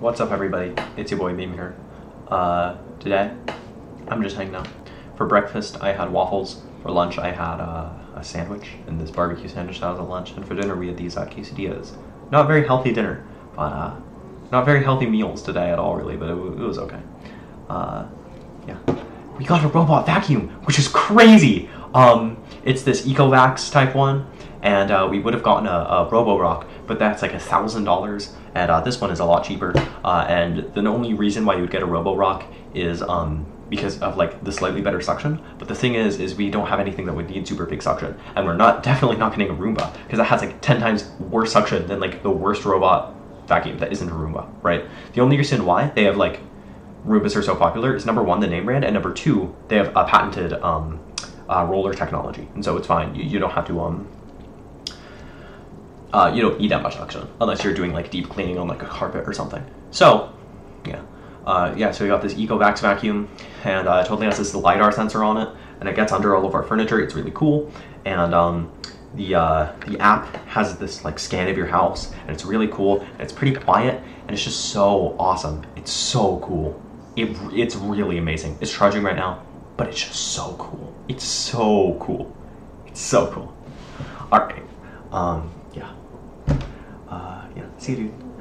What's up, everybody? It's your boy Beam here. Uh, today, I'm just hanging out. For breakfast, I had waffles. For lunch, I had uh, a sandwich and this barbecue sandwich that was at lunch. And for dinner, we had these uh, quesadillas. Not very healthy dinner, but uh, not very healthy meals today at all, really. But it, it was okay. Uh, yeah, we got a robot vacuum, which is crazy. Um, it's this Ecovacs type one, and uh, we would have gotten a, a Roborock, but that's like a thousand dollars, and uh, this one is a lot cheaper. Uh, and the only reason why you would get a Roborock is um, because of like the slightly better suction. But the thing is, is we don't have anything that would need super big suction, and we're not definitely not getting a Roomba because it has like ten times worse suction than like the worst robot vacuum that isn't a Roomba, right? The only reason why they have like Roombas are so popular is number one the name brand, and number two they have a patented um, uh, roller technology, and so it's fine. You, you don't have to um, uh, you don't need that much suction unless you're doing like deep cleaning on like a carpet or something. So, yeah, uh, yeah. So we got this Ecovacs vacuum, and uh, it totally has this lidar sensor on it, and it gets under all of our furniture. It's really cool, and um, the uh, the app has this like scan of your house, and it's really cool. And it's pretty quiet, and it's just so awesome. It's so cool. It, it's really amazing. It's charging right now, but it's just so cool. It's so cool. It's so cool. All right. Um, yeah. Uh, yeah. See you, dude.